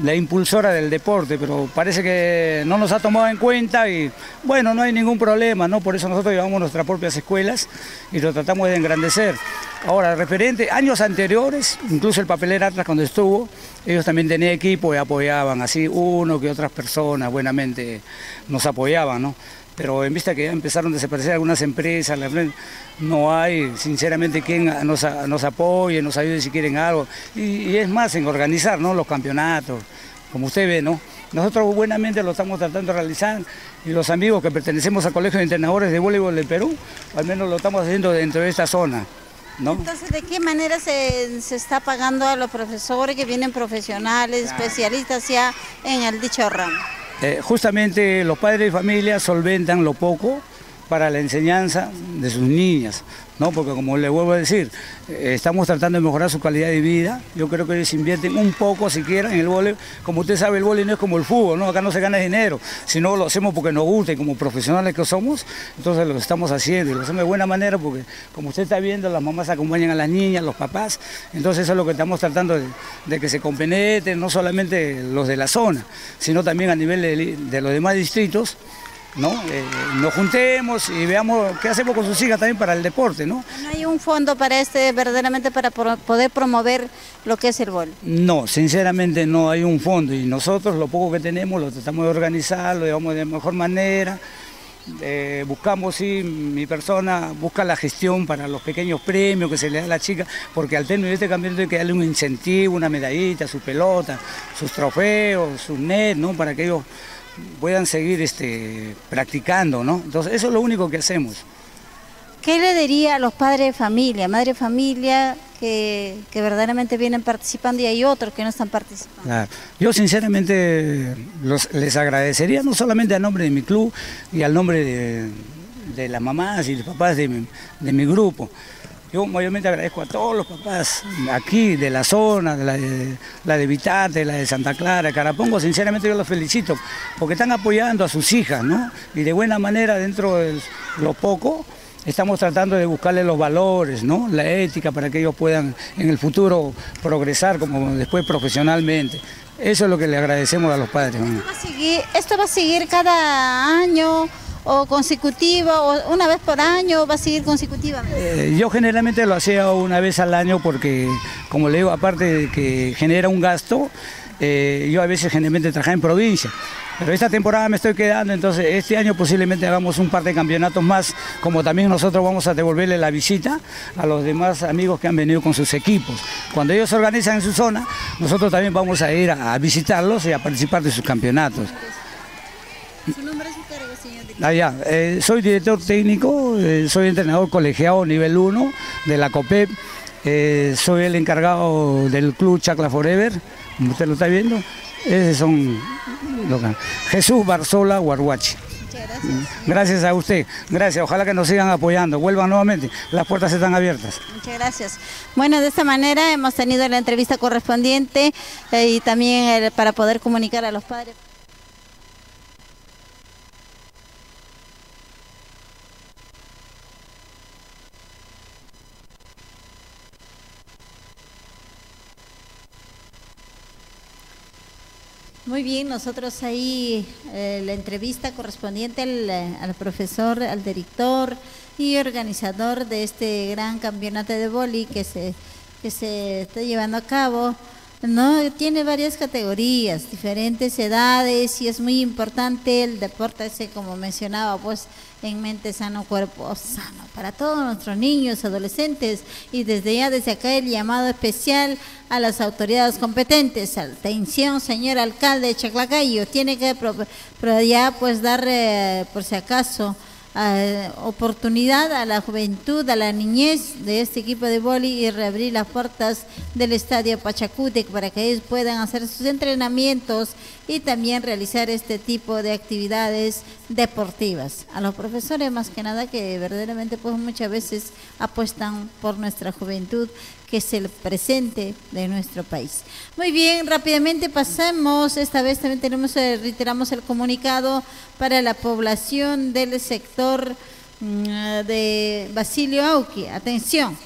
la impulsora del deporte, pero parece que no nos ha tomado en cuenta y bueno, no hay ningún problema, ¿no? Por eso nosotros llevamos nuestras propias escuelas y lo tratamos de engrandecer. Ahora, referente, años anteriores, incluso el papelero Atlas cuando estuvo, ellos también tenían equipo y apoyaban, así uno que otras personas buenamente nos apoyaban, ¿no? Pero en vista que ya empezaron a desaparecer algunas empresas, no hay sinceramente quien nos, nos apoye, nos ayude si quieren algo. Y, es más en organizar ¿no? los campeonatos, como usted ve, ¿no? Nosotros buenamente lo estamos tratando de realizar y los amigos que pertenecemos al Colegio de Entrenadores de Voleibol del Perú, al menos lo estamos haciendo dentro de esta zona. ¿No? Entonces, ¿de qué manera se, se, está pagando a los profesores que vienen profesionales, especialistas ya en el dicho ramo? Eh, justamente los padres de familia solventan lo poco para la enseñanza de sus niñas. ¿no? Porque como le vuelvo a decir, estamos tratando de mejorar su calidad de vida. Yo creo que ellos invierten un poco siquiera en el vóley. Como usted sabe, el vóley no es como el fútbol, ¿no? Acá no se gana dinero, sino lo hacemos porque nos gusta y como profesionales que somos, entonces lo estamos haciendo y lo hacemos de buena manera porque como usted está viendo, las mamás acompañan a las niñas, los papás, entonces eso es lo que estamos tratando de, que se compenetren, no solamente los de la zona, sino también a nivel de los demás distritos ¿no? Eh, nos juntemos y veamos qué hacemos con sus hijas también para el deporte, ¿no? ¿No hay un fondo para este, verdaderamente para poder promover lo que es el bol? No, sinceramente no hay un fondo y nosotros lo poco que tenemos lo tratamos de organizar, lo llevamos de mejor manera. Eh, buscamos, sí, mi persona busca la gestión para los pequeños premios que se le da a la chica, porque al término de este campeonato hay que darle un incentivo, una medallita, su pelota, sus trofeos, sus net, ¿no? Para que ellos puedan seguir este, practicando, ¿no? Entonces, eso es lo único que hacemos. ¿Qué le diría a los padres de familia, madre de familia, que, verdaderamente vienen participando y hay otros que no están participando? Yo sinceramente les agradecería, no solamente a nombre de mi club y al nombre de, las mamás y los papás de mi grupo, yo mayormente agradezco a todos los papás aquí de la zona, de la de, la de Vitate, la de Santa Clara, Carapongo, sinceramente yo los felicito porque están apoyando a sus hijas, ¿no? Y de buena manera dentro de lo poco estamos tratando de buscarle los valores, ¿no? La ética para que ellos puedan en el futuro progresar como después profesionalmente. Eso es lo que le agradecemos a los padres. esto va a seguir cada año o consecutiva o una vez por año va a seguir consecutivamente? Eh, yo generalmente lo hacía una vez al año porque, como le digo, aparte de que genera un gasto, eh, yo a veces generalmente trabajaba en provincia. Pero esta temporada me estoy quedando, entonces este año posiblemente hagamos un par de campeonatos más, como también nosotros vamos a devolverle la visita a los demás amigos que han venido con sus equipos. Cuando ellos se organizan en su zona, nosotros también vamos a ir a, visitarlos y a participar de sus campeonatos. ¿Su nombre ya. Eh, soy director técnico, eh, soy entrenador colegiado nivel 1 de la COPEP. Eh, soy el encargado del club Chacla Forever, como usted lo está viendo. Esos son Jesús Barzola Guarguachi. Gracias. gracias a usted, gracias, ojalá que nos sigan apoyando, vuelvan nuevamente, las puertas están abiertas. Muchas gracias. Bueno, de esta manera hemos tenido la entrevista correspondiente y también para poder comunicar a los padres. Muy bien, nosotros ahí eh, la entrevista correspondiente eh, al, profesor, al director y organizador de este gran campeonato de boli que se que se está llevando a cabo no tiene varias categorías, diferentes edades y es muy importante el deporte ese como mencionaba, pues en mente sano, cuerpo sano para todos nuestros niños, adolescentes y desde ya desde acá el llamado especial a las autoridades competentes. Atención, señor alcalde de Chaclacayo, tiene que ya pues dar eh, por si acaso oportunidad a la juventud, a la niñez de este equipo de boli y reabrir las puertas del estadio Pachacútec para que ellos puedan hacer sus entrenamientos y también realizar este tipo de actividades deportivas. A los profesores más que nada que verdaderamente pues muchas veces apuestan por nuestra juventud que es el presente de nuestro país. Muy bien, rápidamente pasamos, esta vez también tenemos, eh, reiteramos el comunicado para la población del sector mm, de Basilio Auqui. Atención,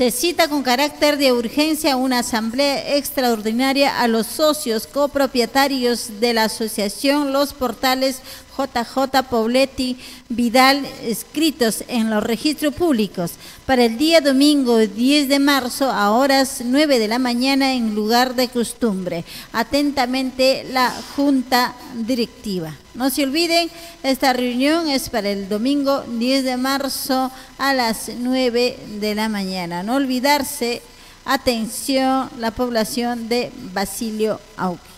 se cita con carácter de urgencia una asamblea extraordinaria a los socios copropietarios de la asociación Los Portales JJ Pobletti Vidal escritos en los registros públicos para el día domingo 10 de marzo a horas 9 de la mañana en lugar de costumbre. Atentamente la Junta Directiva. No se olviden, esta reunión es para el domingo 10 de marzo a las 9 de la mañana. No olvidarse, atención, la población de Basilio Auque.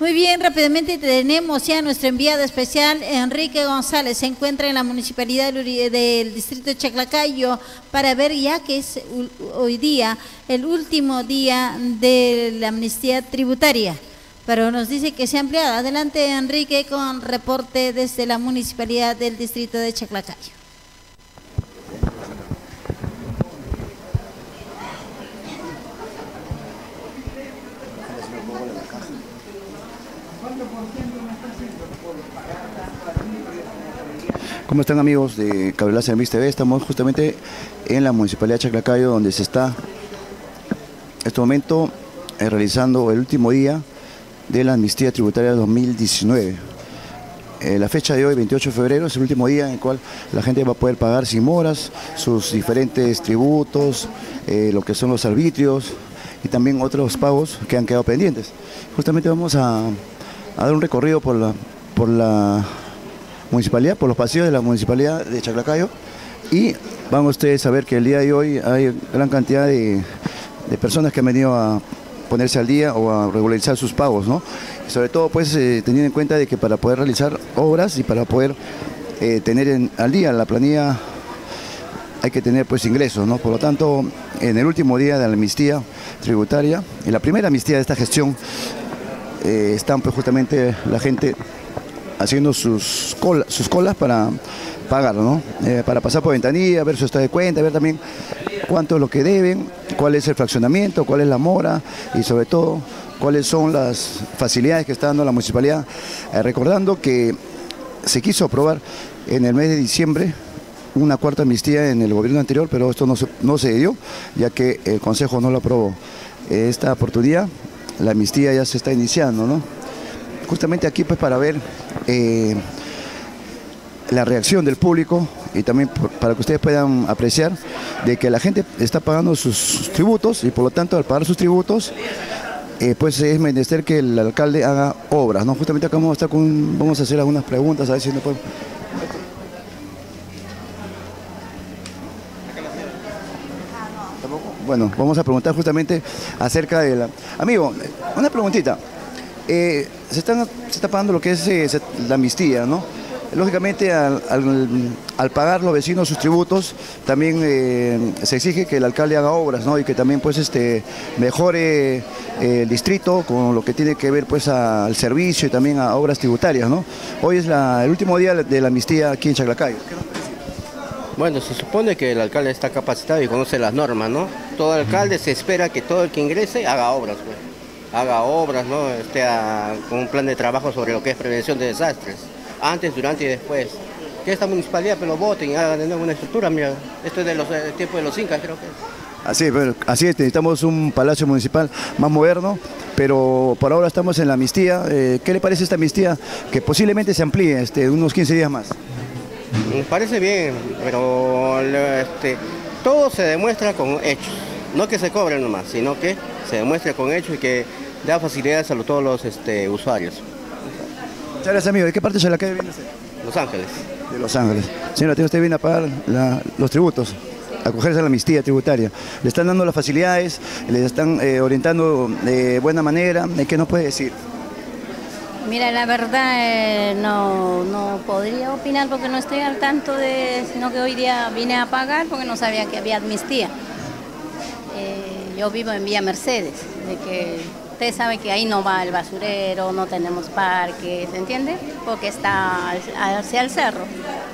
Muy bien, rápidamente tenemos ya nuestro enviado especial, Enrique González. Se encuentra en la municipalidad del distrito de Chaclacayo para ver ya que es hoy día el último día de la amnistía tributaria. Pero nos dice que se ha ampliado. Adelante, Enrique, con reporte desde la municipalidad del distrito de Chaclacayo. ¿Cómo están amigos de Cabelaza en TV? Estamos justamente en la Municipalidad de Chaclacayo donde se está en este momento eh, realizando el último día de la amnistía tributaria 2019. Eh, la fecha de hoy, 28 de febrero, es el último día en el cual la gente va a poder pagar sin moras sus diferentes tributos, eh, lo que son los arbitrios y también otros pagos que han quedado pendientes. Justamente vamos a, dar un recorrido por la, por la municipalidad, por los pasillos de la municipalidad de Chaclacayo y van ustedes a ver que el día de hoy hay gran cantidad de, personas que han venido a ponerse al día o a regularizar sus pagos, ¿no? sobre todo pues eh, teniendo en cuenta de que para poder realizar obras y para poder eh, tener al día la planilla hay que tener pues ingresos, ¿no? Por lo tanto, en el último día de la amnistía tributaria, en la primera amnistía de esta gestión, eh, están pues justamente la gente haciendo sus, sus colas para pagar, ¿no? Eh, para pasar por ventanilla, ver su estado de cuenta, ver también cuánto es lo que deben, cuál es el fraccionamiento, cuál es la mora y sobre todo cuáles son las facilidades que está dando la municipalidad. Eh, recordando que se quiso aprobar en el mes de diciembre una cuarta amnistía en el gobierno anterior, pero esto no no se dio, ya que el Consejo no lo aprobó. Esta oportunidad, la amnistía ya se está iniciando, ¿no? Justamente aquí pues para ver eh, la reacción del público y también para que ustedes puedan apreciar de que la gente está pagando sus tributos y por lo tanto al pagar sus tributos eh, pues es menester que el alcalde haga obras, ¿no? Justamente acá vamos a estar con, vamos a hacer algunas preguntas, a ver si no podemos... Bueno, vamos a preguntar justamente acerca de la... Amigo, una preguntita. Eh, se, están, se está pagando lo que es eh, la amnistía, ¿no? Lógicamente, al, pagar los vecinos sus tributos, también eh, se exige que el alcalde haga obras, ¿no? Y que también, pues, este, mejore el distrito con lo que tiene que ver, pues, al servicio y también a obras tributarias, ¿no? Hoy es el último día de la amnistía aquí en Chaclacayo. Bueno, se supone que el alcalde está capacitado y conoce las normas, ¿no? Todo alcalde se espera que todo el que ingrese haga obras, pues haga obras, ¿no? esté con un plan de trabajo sobre lo que es prevención de desastres, antes, durante y después. Que esta municipalidad pero pues, lo voten y hagan de nuevo una estructura, mira, esto es de los tiempos de los incas creo que Así es, así es, necesitamos un palacio municipal más moderno, pero por ahora estamos en la amnistía. Eh, ¿Qué le parece esta amnistía? Que posiblemente se amplíe este, unos 15 días más. Me parece bien, pero este, todo se demuestra con hechos. No que se cobre nomás, sino que se demuestre con hechos y que da facilidades a todos los este, usuarios. Muchas gracias, amigo. ¿De qué parte de la calle viene usted? Los Ángeles. De Los Ángeles. Señora, ¿tiene usted viene a pagar la- los tributos? a acogerse a la amnistía tributaria. Le están dando las facilidades, le están eh, orientando de buena manera. ¿De qué nos puede decir? Mira, la verdad eh, no, no podría opinar porque no estoy al tanto de, sino que hoy día vine a pagar porque no sabía que había amnistía. Yo vivo en Vía Mercedes, de que usted sabe que ahí no va el basurero, no tenemos parques, ¿entiende? Porque está hacia el cerro.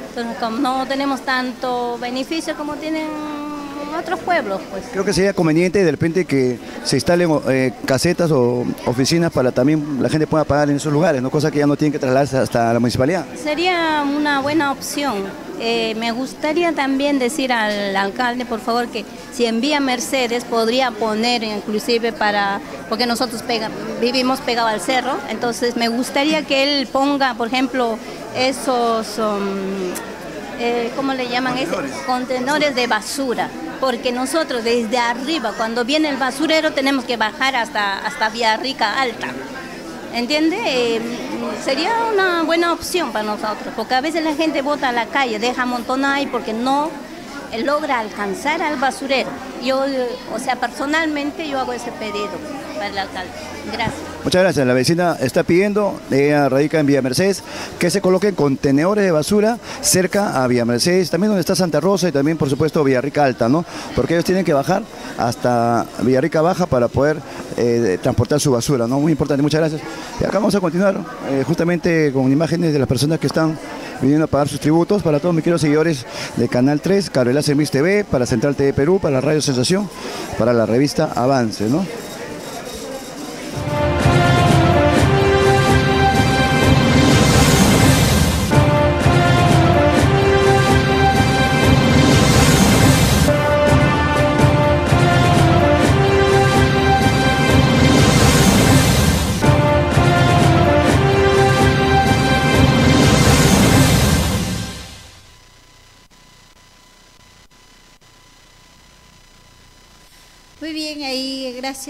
Entonces, como no tenemos tanto beneficio como tienen otros pueblos, pues. Creo que sería conveniente de repente que se instalen eh, casetas o oficinas para también la gente pueda pagar en esos lugares, ¿no? cosa que ya no tienen que trasladarse hasta la municipalidad. Sería una buena opción. Eh, me gustaría también decir al alcalde, por favor, que si envía Mercedes podría poner inclusive para, porque nosotros pega- vivimos pegado al cerro, entonces me gustaría que él ponga, por ejemplo, esos, um, eh, ¿cómo le llaman? Ese- contenedores de basura, porque nosotros desde arriba, cuando viene el basurero, tenemos que bajar hasta, hasta Vía Rica Alta. ¿Entiende? Eh, sería una buena opción para nosotros, porque a veces la gente bota a la calle, deja montonada ahí porque no eh, logra alcanzar al basurero. Yo, o sea, personalmente yo hago ese pedido para el alcalde. Gracias. Muchas gracias. La vecina está pidiendo, ella radica en Villa Mercedes, que se coloquen contenedores de basura cerca a Villa Mercedes, también donde está Santa Rosa y también, por supuesto, Villarrica Alta, ¿no? Porque ellos tienen que bajar hasta Villarrica Baja para poder eh, transportar su basura, ¿no? Muy importante, muchas gracias. Y acá vamos a continuar eh, justamente con imágenes de las personas que están viniendo a pagar sus tributos para todos mis queridos seguidores de Canal 3, Carola Semis TV, para Central TV Perú, para Radio Sensación, para la revista Avance, ¿no?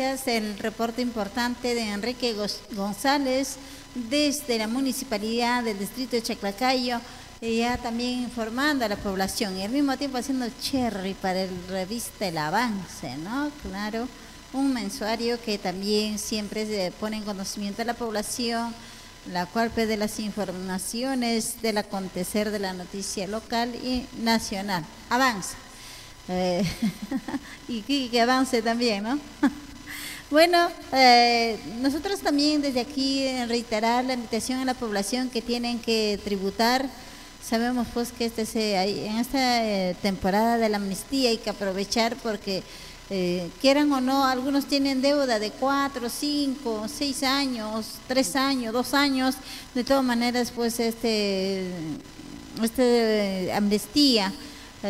El reporte importante de Enrique González desde la municipalidad del distrito de Chaclacayo, ya también informando a la población y al mismo tiempo haciendo cherry para el revista El Avance, ¿no? Claro, un mensuario que también siempre pone en conocimiento a la población, la cual pide las informaciones del acontecer de la noticia local y nacional. Avance. Eh, y que avance también, ¿no? bueno, eh, nosotros también desde aquí reiterar la invitación a la población que tienen que tributar. Sabemos pues que este se, en esta eh, temporada de la amnistía hay que aprovechar porque eh, quieran o no, algunos tienen deuda de cuatro, cinco, seis años, tres años, dos años. De todas maneras, pues este, este eh, amnistía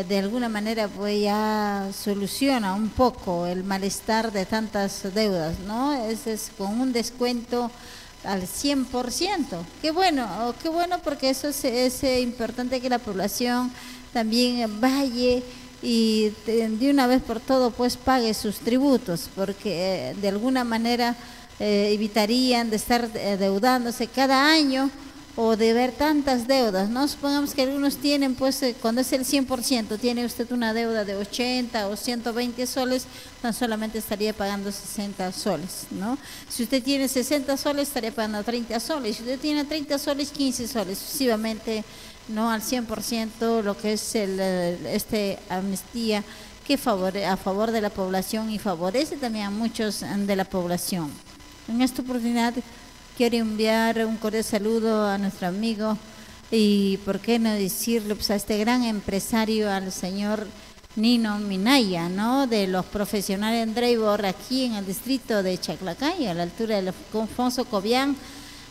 de alguna manera pues ya soluciona un poco el malestar de tantas deudas, ¿no? Es, es con un descuento al 100%. Qué bueno, oh, qué bueno porque eso es, es, eh, importante que la población también vaya y de, una vez por todo pues pague sus tributos, porque eh, de alguna manera eh, evitarían de estar eh, deudándose cada año o de ver tantas deudas, ¿no? Supongamos que algunos tienen, pues, eh, cuando es el 100%, tiene usted una deuda de 80 o 120 soles, tan solamente estaría pagando 60 soles, ¿no? Si usted tiene 60 soles, estaría pagando 30 soles. Si usted tiene 30 soles, 15 soles, sucesivamente, no al 100% lo que es el, eh, este amnistía que favore, a favor de la población y favorece también a muchos eh, de la población. En esta oportunidad quiero enviar un cordial saludo a nuestro amigo y por qué no decirlo pues a este gran empresario al señor Nino Minaya, ¿no? De los profesionales en Dreibor aquí en el distrito de Chaclacayo, a la altura del Alfonso Cobian.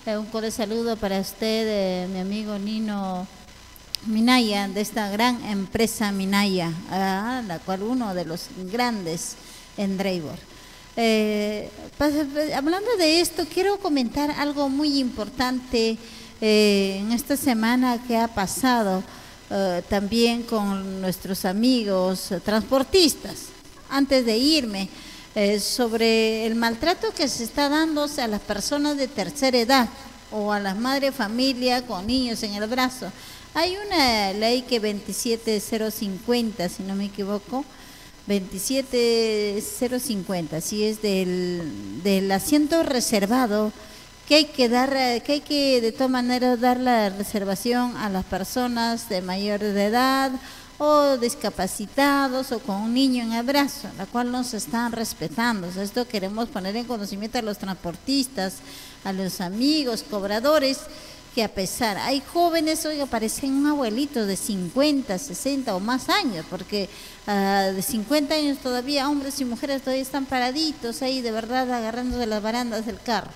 Eh, un cordial saludo para usted, eh, mi amigo Nino Minaya, de esta gran empresa Minaya, ah, la cual uno de los grandes en Dreibor. Eh, pas- hablando de esto, quiero comentar algo muy importante eh, en esta semana que ha pasado eh, también con nuestros amigos transportistas. antes de irme, eh, sobre el maltrato que se está dando a las personas de tercera edad o a las madres familia con niños en el brazo. Hay una ley que 27050, si no me equivoco, 27050, si es del, del asiento reservado, que hay que dar, que hay que de todas maneras dar la reservación a las personas de mayor de edad o discapacitados o con un niño en el brazo, la cual no se están respetando. esto queremos poner en conocimiento a los transportistas, a los amigos, cobradores, que a pesar, hay jóvenes, oiga, parecen un abuelito de 50, 60 o más años, porque ah, de 50 años todavía hombres y mujeres todavía están paraditos ahí, de verdad, agarrando de las barandas del carro.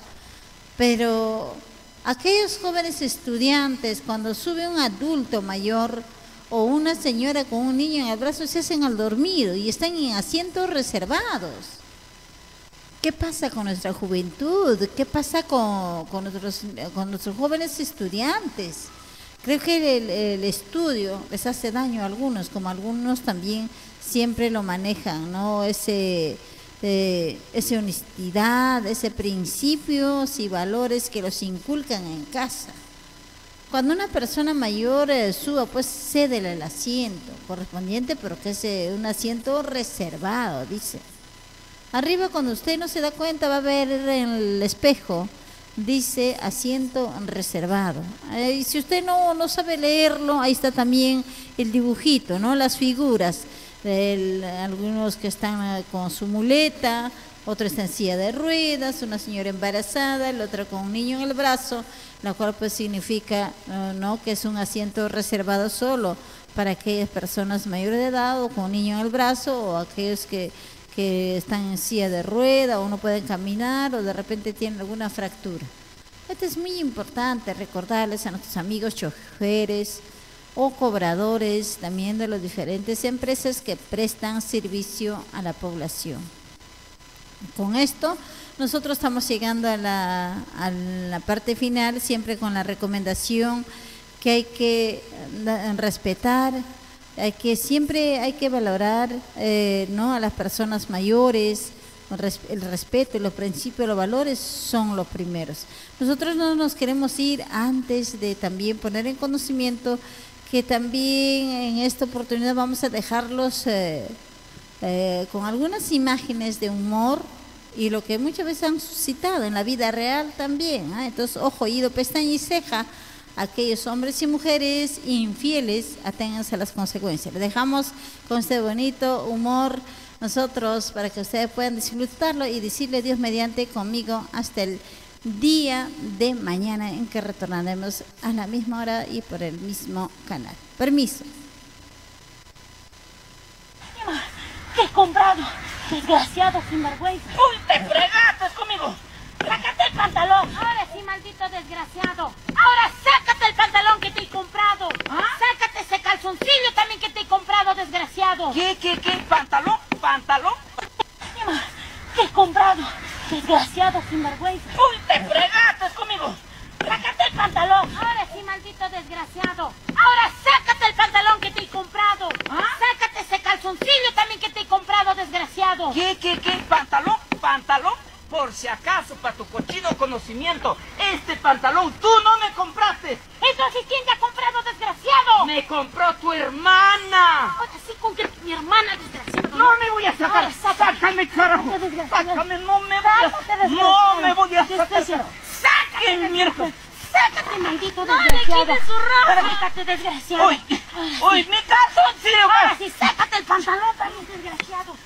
Pero aquellos jóvenes estudiantes, cuando sube un adulto mayor o una señora con un niño en el brazo, se hacen al dormido y están en asientos reservados. ¿Qué pasa con nuestra juventud? ¿Qué pasa con, con, nuestros, con nuestros jóvenes estudiantes? Creo que el, estudio les hace daño a algunos, como algunos también siempre lo manejan, ¿no? Ese, eh, esa honestidad, ese principios y valores que los inculcan en casa. Cuando una persona mayor eh, suba, pues cede el asiento correspondiente, pero que es eh, un asiento reservado, dice. Arriba cuando usted no se da cuenta va a ver en el espejo, dice asiento reservado. Y si usted no, no sabe leerlo, ahí está también el dibujito, ¿no? Las figuras. algunos que están eh, con su muleta, otro está silla de ruedas, una señora embarazada, el otro con un niño en el brazo, lo cual pues significa eh, no que es un asiento reservado solo para aquellas personas mayores de edad o con un niño en el brazo o aquellos que que están en silla de rueda o no pueden caminar o de repente tienen alguna fractura. Esto es muy importante recordarles a nuestros amigos choferes o cobradores también de las diferentes empresas que prestan servicio a la población. Con esto nosotros estamos llegando a la, a la parte final siempre con la recomendación que hay que eh, respetar hay que siempre hay que valorar eh, ¿no? a las personas mayores, el respeto, los principios, los valores son los primeros. Nosotros no nos queremos ir antes de también poner en conocimiento que también en esta oportunidad vamos a dejarlos eh, eh, con algunas imágenes de humor y lo que muchas veces han suscitado en la vida real también. ¿ah? Entonces, ojo, oído, pestaña y ceja aquellos hombres y mujeres infieles, aténganse a las consecuencias. Le dejamos con este bonito humor nosotros para que ustedes puedan disfrutarlo y decirle Dios mediante conmigo hasta el día de mañana en que retornaremos a la misma hora y por el mismo canal. Permiso. ¿Qué he comprado? Desgraciado, sin vergüenza. ¡Uy, te fregaste conmigo! ¡Sácate el pantalón! Ahora sí, maldito desgraciado. Ahora sácate el pantalón que te he comprado. ¿Ah? Sácate ese calzoncillo también que te he comprado, desgraciado. ¿Qué, qué, qué? ¿Pantalón? ¿Pantalón? ¿Qué he comprado? Desgraciado, sin vergüenza. ¡Uy, te fregaste conmigo! ¡Sácate el pantalón! Ahora sí, maldito desgraciado. Ahora sácate el pantalón que te he comprado. ¿Ah? Sácate ese calzoncillo también que te he comprado, desgraciado. ¿Qué, qué, qué? ¿Pantalón? ¿Pantalón? Por si acaso, para tu cochino conocimiento, este pantalón tú no me compraste. Entonces, ¿quién te ha comprado, desgraciado? Me compró tu hermana. Ahora sí, con que mi hermana, desgraciado. No, me voy a sacar. sácame, carajo. Sácame, no me voy a... No me voy a sacar. Sácame, mierda. Sácate, maldito desgraciado. No le quites su ropa. Sácate, desgraciado. Uy, uy, mi calzoncillo. Ahora sí, sácate el pantalón también, desgraciado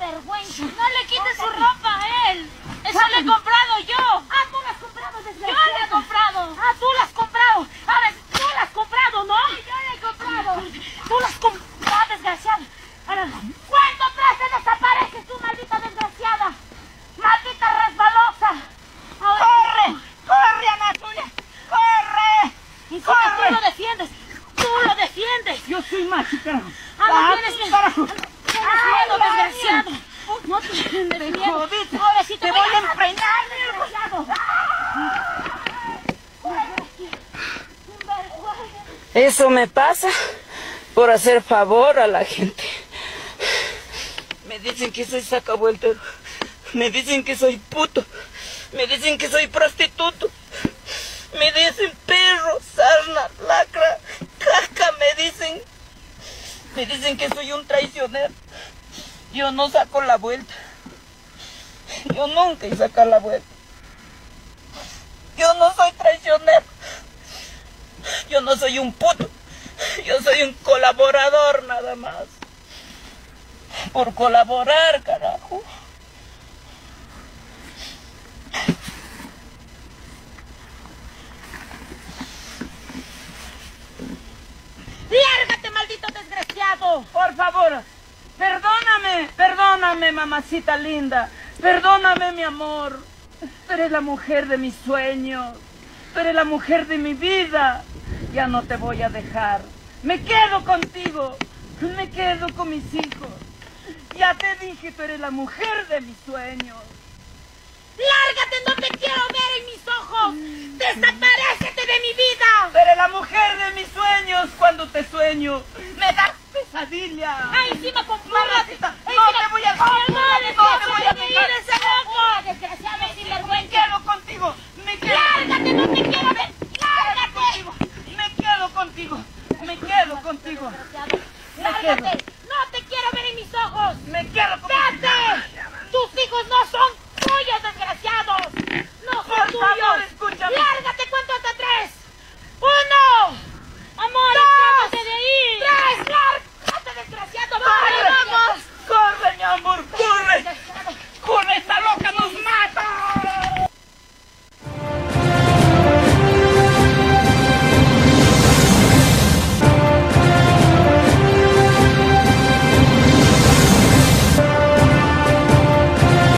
vergüenza. No le quites su ropa a él. Eso le he comprado yo. Ah, tú la has comprado, desgraciado. Yo le he comprado. Ah, tú la has comprado. Ahora, tú la has comprado, ¿no? Sí, yo la he comprado. Tú la has comprado, desgraciado. Ahora, ¿cuánto traste desapareces tú, maldita desgraciada? Maldita resbalosa. ¡Corre! ¡Corre, Ana ¡Corre! Y ¡Corre! tú lo defiendes. Tú lo defiendes. Yo soy macho, carajo. Ah, no tienes carajo. ¡Ay, desgraciado! No te jodiste! ¡Te voy a empreñar, desgraciado! Eso me por hacer favor a la gente. Me dicen que soy sacabueltero. Me dicen que soy puto. Me dicen que soy prostituto. Me dicen perro, sarna, lacra, caca, me dicen. Me dicen que soy un traicionero. Yo no saco la vuelta. Yo nunca he sacado la vuelta. Yo no soy traicionero. Yo no soy un puto. Yo soy un colaborador nada más. Por colaborar, carajo. ¡Lárgate, maldito desgraciado! Por favor, perdóname, perdóname, mamacita linda. Perdóname, mi amor. Tú eres la mujer de mis sueños. Tú eres la mujer de mi vida. Ya no te voy a dejar. Me quedo contigo. Me quedo con mis hijos. Ya te dije, tú eres la mujer de mis sueños. ¡Lárgate! ¡No te quiero ver en mis ojos! ¡Desaparécete de mi vida! Eres la mujer de mis sueños cuando te sueño. ¡Me das pesadilla! ¡Ay, encima compárate! ¡No te voy a dejar! ¡No te voy a dejar! ese ojo! ¡Desgraciado sin vergüenza! ¡Me quedo contigo! ¡Me ¡Lárgate! ¡No te quiero ver! ¡Lárgate! ¡Me quedo contigo! me quedo contigo. Me quedo. ¡No te quiero ver en mis ojos! ¡Me quedo contigo! ¡Vete! ¡Tus hijos no son tuyos, desgraciados! ¡No son tuyos! Favor, ¡Lárgate, cuento hasta tres! ¡Uno! ¡Amor, ¡Dos! de ir! ¡Tres! ¡Lárgate, desgraciado! ¡Corre, vamos! ¡Corre, mi amor, corre!